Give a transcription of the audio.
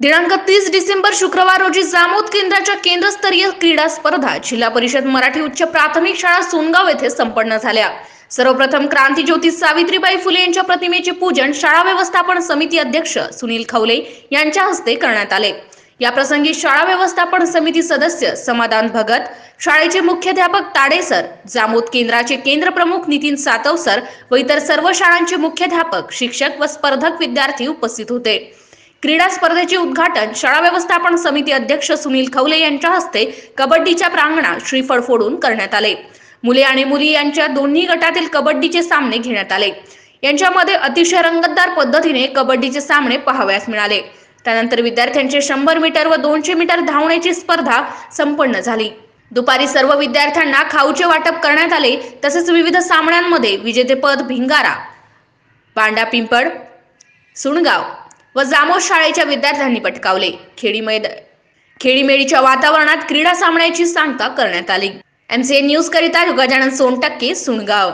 दिनांक तीस डिसेंबर शुक्रवार रोजी जामोद केंद्राच्या केंद्रस्तरीय क्रीडा स्पर्धा जिल्हा परिषद मराठी उच्च प्राथमिक शाळा सोनगाव येथे संपन्न झाल्या. सर्वप्रथम क्रांतीज्योती सावित्रीबाई फुले यांच्या प्रतिमेचे पूजन शाळा व्यवस्थापन समिती अध्यक्ष सुनील खवले यांच्या हस्ते करण्यात आले. या प्रसंगी शाळा व्यवस्थापन समिती सदस्य समाधान भगत शाळेचे मुख्याध्यापक ताडेसर जामोद केंद्राचे केंद्र प्रमुख नितीन सातव सर व इतर सर्व शाळांचे मुख्याध्यापक शिक्षक व स्पर्धक विद्यार्थी उपस्थित होते. क्रीडा स्पर्धेचे उद्घाटन शाळा व्यवस्थापन समिती अध्यक्ष सुनील खवले यांच्या हस्ते कबड्डीच्या प्रांगणात श्रीफळ फोडून करण्यात आले. मुले आणि मुली यांच्या दोन्ही गटातील कबड्डीचे सामने घेण्यात आले. यांच्यामध्ये अतिशय रंगतदार पद्धतीने कबड्डीचे सामने पाहावयास मिळाले. त्यानंतर विद्यार्थ्यांचे शंभर मीटर व दोनशे मीटर धावण्याची स्पर्धा संपन्न झाली. दुपारी सर्व विद्यार्थ्यांना खाऊचे वाटप करण्यात आले तसेच विविध सामन्यांमध्ये विजेतेपद भिंगारा पांडा पिंपळ सुणगाव व जामोद शाळेच्या विद्यार्थ्यांनी पटकावले. खेडी मैदान खेडीमेळीच्या वातावरणात क्रीडा सामन्याची सांगता करण्यात आली. एमसीए न्यूज करिता गजानन सोनटक्के सुणगाव